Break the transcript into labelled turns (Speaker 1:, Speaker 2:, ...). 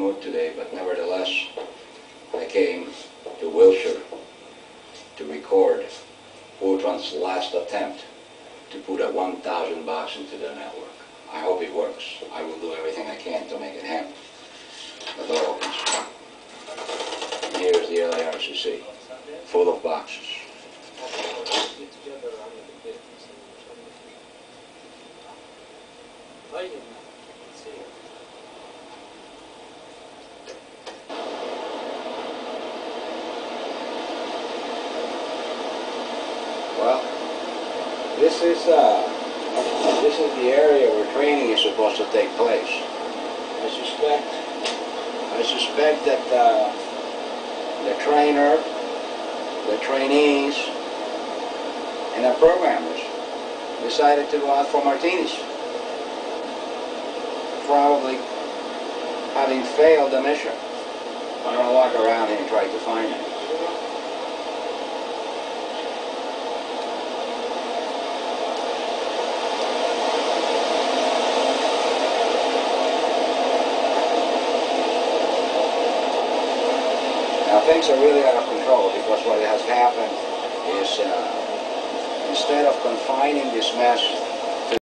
Speaker 1: mood today, but nevertheless, I came to Wilshire to record Quotron's last attempt to put a 1,000 box into the network. I hope it works. I will do everything I can to make it happen. The door opens. Here's the LARCC, full of boxes. Well, this is, uh, this is the area where training is supposed to take place. I suspect, I suspect that, uh, the trainer, the trainees, and the programmers decided to go out for martinis. Probably having failed the mission. I'm gonna walk around and try to find it. Now things are really out of control because what has happened is uh, instead of confining this mess